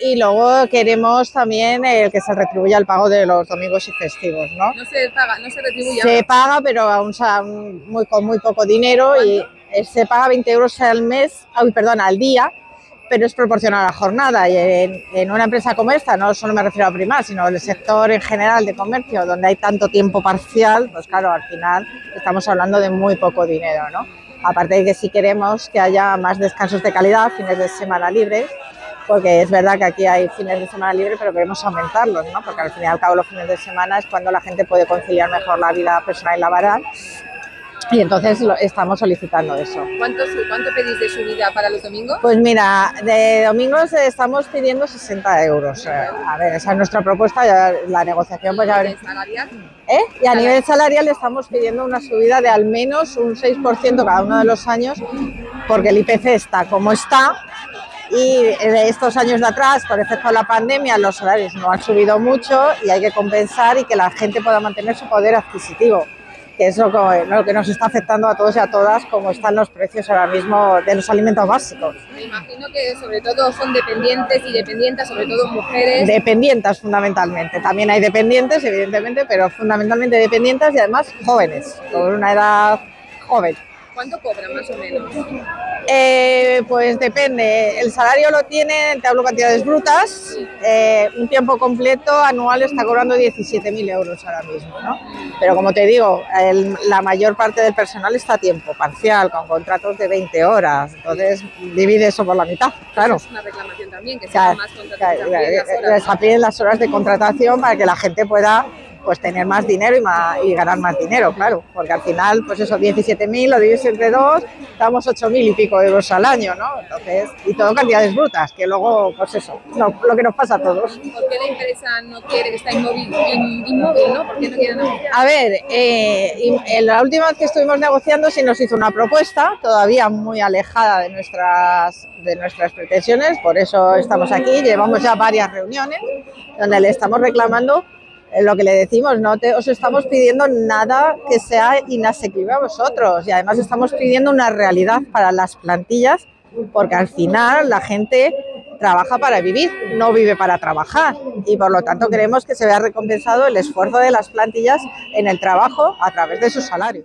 y luego queremos también el que se retribuya el pago de los domingos y festivos, ¿no? No se paga, no se retribuye. Se paga, pero aún muy, con muy poco dinero y eh, se paga 20 euros al mes, ay, perdón, al día, pero es proporcional a la jornada. Y en, en una empresa como esta, no solo me refiero a Primar, sino el sector en general de comercio, donde hay tanto tiempo parcial, pues claro, al final estamos hablando de muy poco dinero, ¿no? Aparte de que si queremos que haya más descansos de calidad, fines de semana libres, porque es verdad que aquí hay fines de semana libres, pero queremos aumentarlos, ¿no? Porque al fin y al cabo los fines de semana es cuando la gente puede conciliar mejor la vida personal y laboral. Y entonces lo- estamos solicitando eso. ¿Cuánto, ¿Cuánto pedís de subida para los domingos? Pues mira, de domingos estamos pidiendo 60 euros. Eh, A ver, esa es nuestra propuesta, ya la negociación pues ya ¿De veremos. salarial? ¿Eh? Y a nivel salarial estamos pidiendo una subida de al menos un 6% cada uno de los años, porque el IPC está como está. Y de estos años de atrás, por efecto de la pandemia, los salarios no han subido mucho y hay que compensar y que la gente pueda mantener su poder adquisitivo, que es lo que, lo que nos está afectando a todos y a todas, como están los precios ahora mismo de los alimentos básicos. Me imagino que sobre todo son dependientes y dependientes, sobre todo mujeres. Dependientes fundamentalmente. También hay dependientes, evidentemente, pero fundamentalmente dependientes y además jóvenes, con una edad joven. ¿Cuánto cobran más o menos? Eh, pues depende. El salario lo tiene, te hablo cantidades brutas. eh, un tiempo completo anual está cobrando 17.000 euros ahora mismo, ¿no? Pero como te digo, el- la mayor parte del personal está a tiempo parcial, con contratos de 20 horas. Entonces, divide eso por la mitad, claro. Es una reclamación también, que se Claro, más contratos claro, las claro, horas, ¿no? las horas de contratación para que la gente pueda pues tener más dinero y, ma- y ganar más dinero, claro, porque al final, pues eso, 17.000 lo divides entre dos, damos 8.000 y pico euros al año, ¿no? Entonces, y todo cantidades brutas, que luego, pues eso, lo, lo que nos pasa a todos. ¿Por qué la empresa no quiere, está inmóvil, in- inmóvil ¿no? ¿Por qué no quiere negociar? A ver, eh, en la última vez que estuvimos negociando sí nos hizo una propuesta, todavía muy alejada de nuestras, de nuestras pretensiones, por eso estamos aquí, llevamos ya varias reuniones donde le estamos reclamando eh, lo que le decimos, no te, os estamos pidiendo nada que sea inasequible a vosotros y además estamos pidiendo una realidad para las plantillas porque al final la gente trabaja para vivir, no vive para trabajar y por lo tanto queremos que se vea recompensado el esfuerzo de las plantillas en el trabajo a través de su salario.